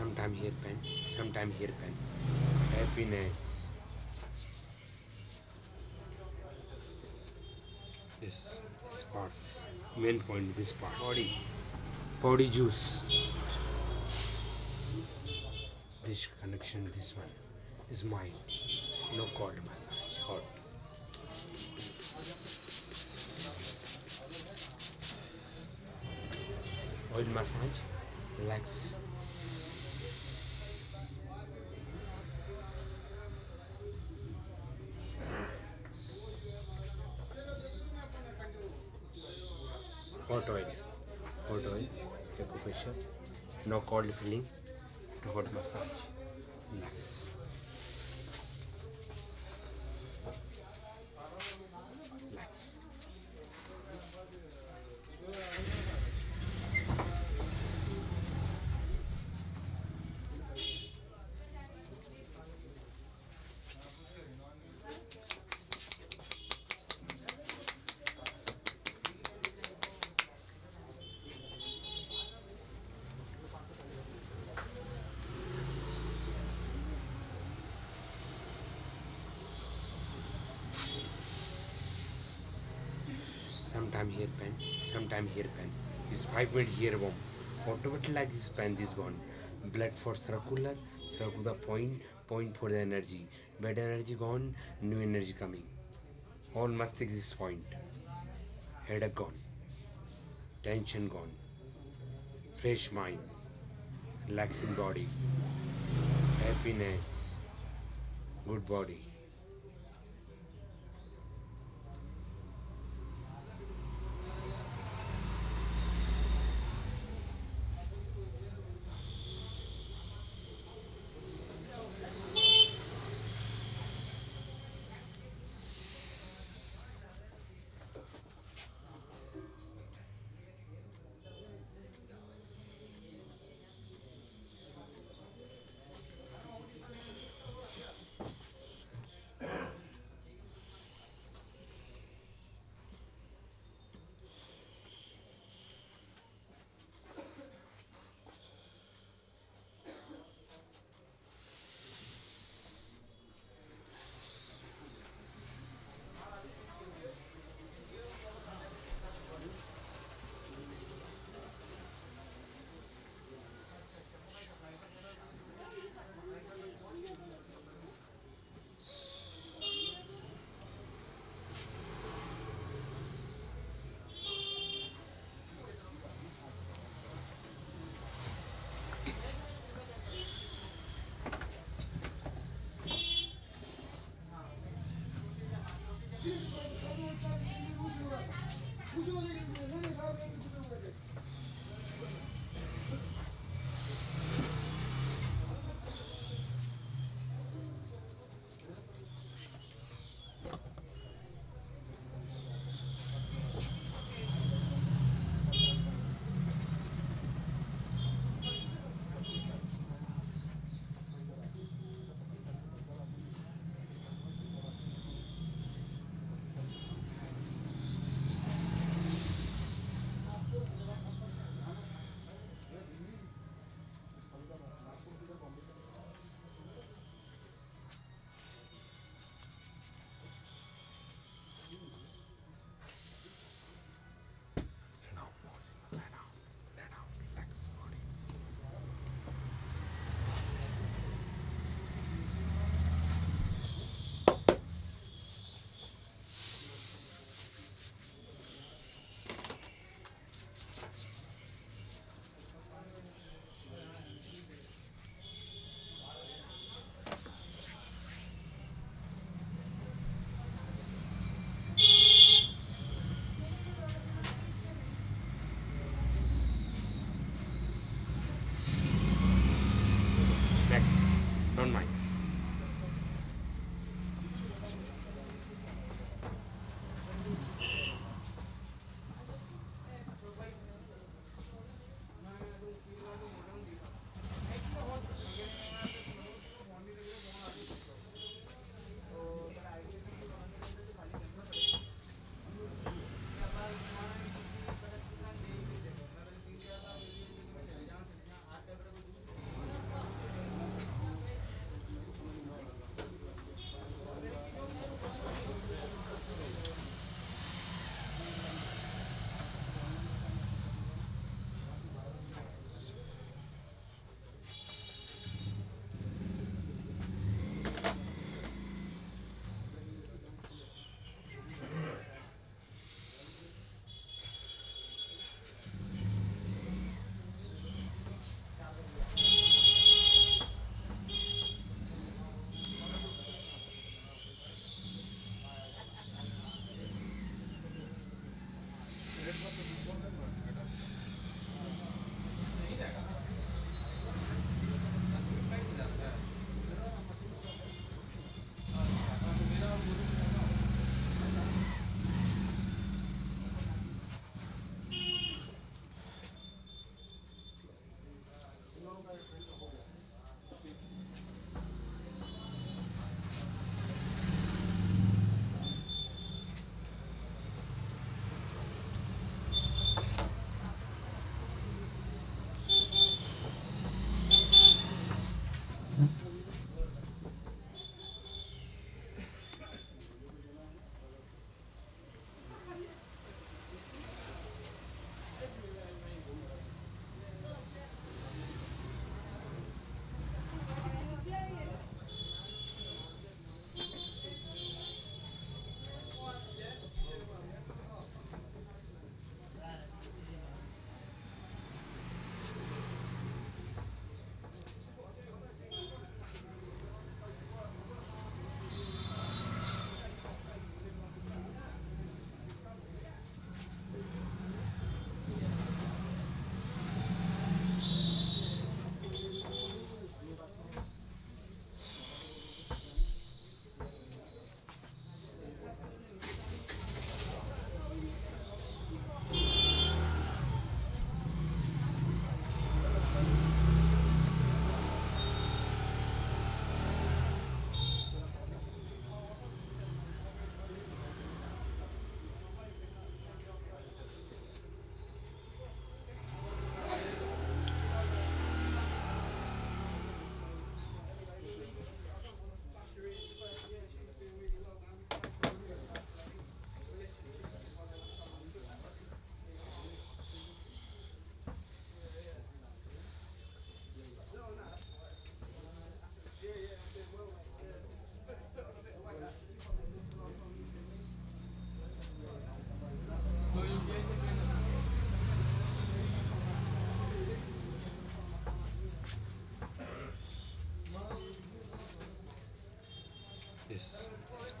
sometime hairpin, sometime hairpin. Happiness. This, this parts, main point, this part. Body, body juice. This connection, this one is mine. No cold massage, hot. Oil massage, relax. No cold feeling no hot massage sometime hair pen, sometime hair pen. This five minute hair bomb. Automatically like this pen is gone. Blood for circular, the point, point for the energy. Bad energy gone, new energy coming. All must exist point. Headache gone. Tension gone. Fresh mind. Relaxing body. Happiness. Good body.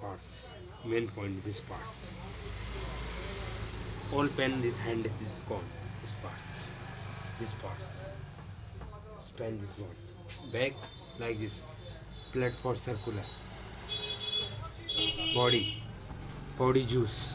Parts main point this parts. All pen this hand this gone this parts this parts. Span this one. Back like this. Plate for circular. Body. Body juice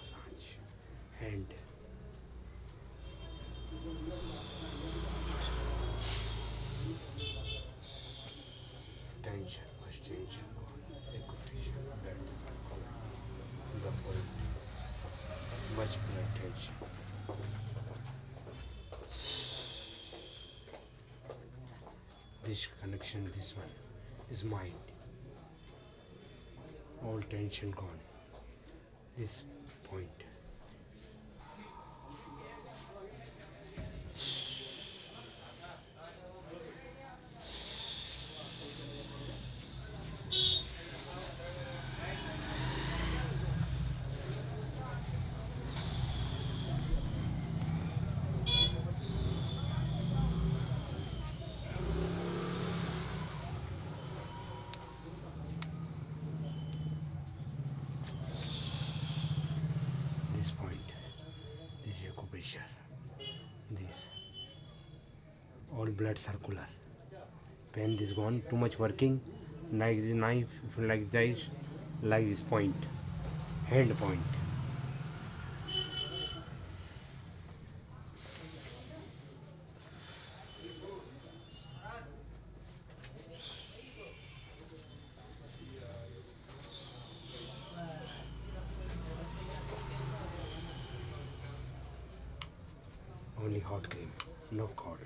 massage hand equation blood circle the much blood tension this connection this one is mind all tension gone this point. this point this acupressure this blood circular. Pen is gone too much working like this knife like this like this point hand point. Only hot cream no cold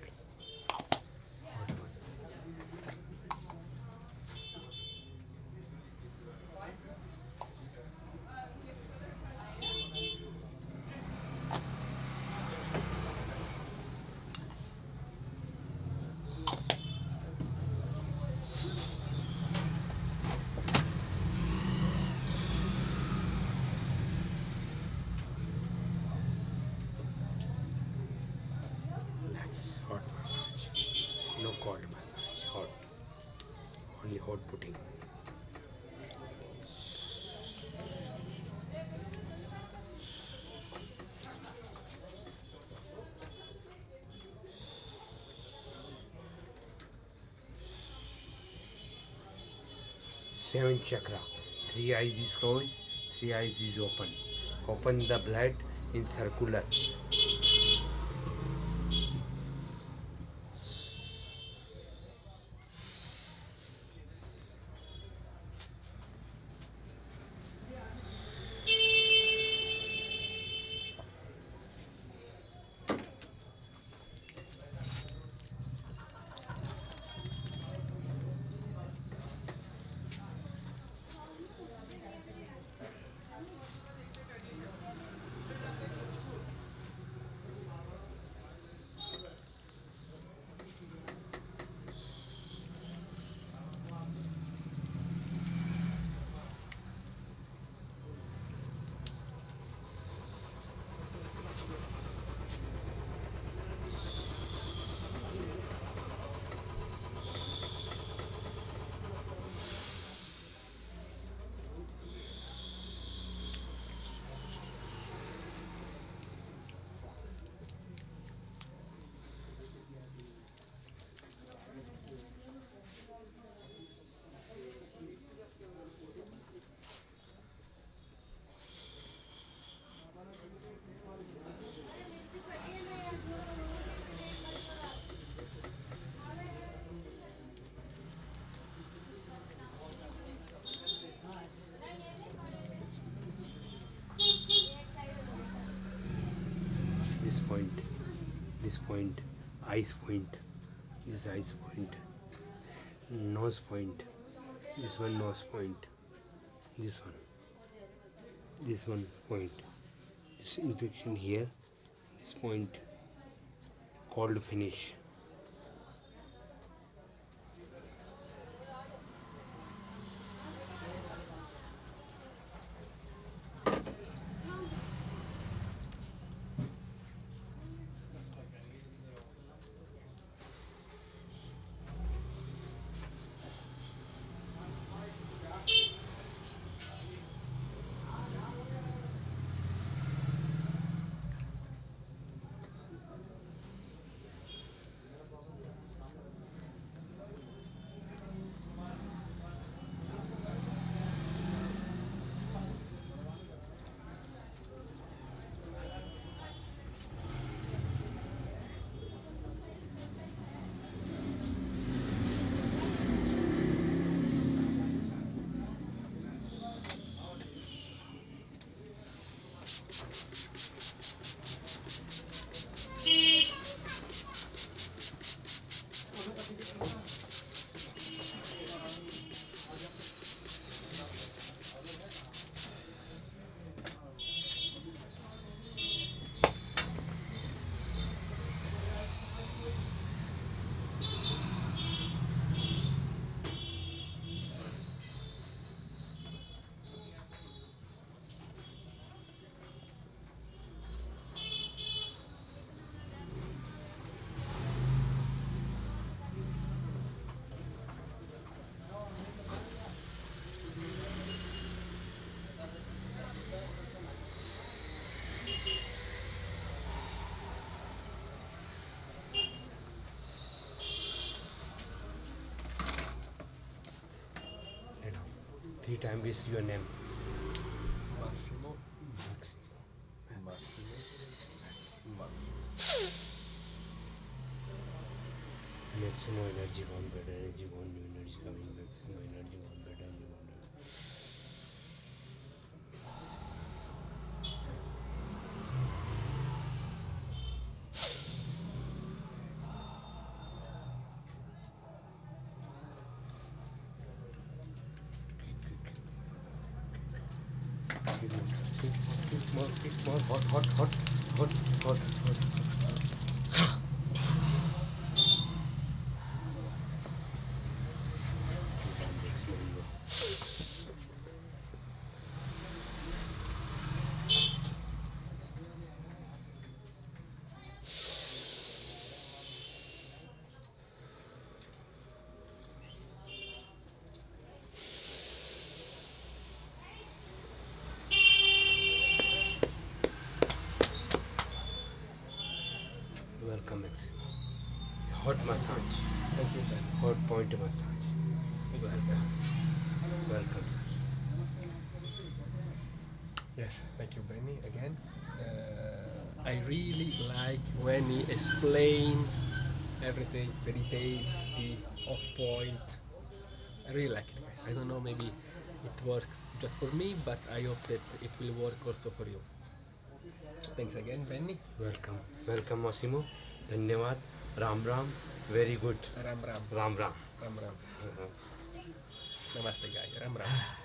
Seventh chakra. Three eyes is closed, three eyes is open. Open the blood in circular. Point eyes point this is eyes point nose point this one nose point this one this one point. This infection here this point cold finish three times is your name Massimo, Maximo. Massimo, Massimo. Maximum energy gone bad, energy gone, new energy coming, maximum energy gone bad, energy gone bad. Kick more, kick more, kick more, hot, hot, hot, hot, hot, hot. Welcome, Maxim. Hot massage. Thank you, Ben Hot point massage. Welcome. Welcome, sir. Yes, thank you, Benny, again. Uh, I really like when he explains everything, the details, the off point. I really like it, guys. I don't know, maybe it works just for me, but I hope that it will work also for you. Thanks again, Benny. Welcome. Welcome, Massimo. धन्यवाद Ram Ram Very good Ram Ram Ram Ram Ram Ram नमस्ते गाय राम राम